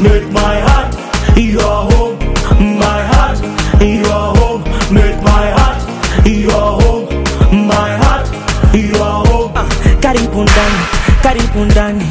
Make my heart your home. My heart your home. Make my heart your home. My heart your home. Ah, karibu ndani, karibu ndani.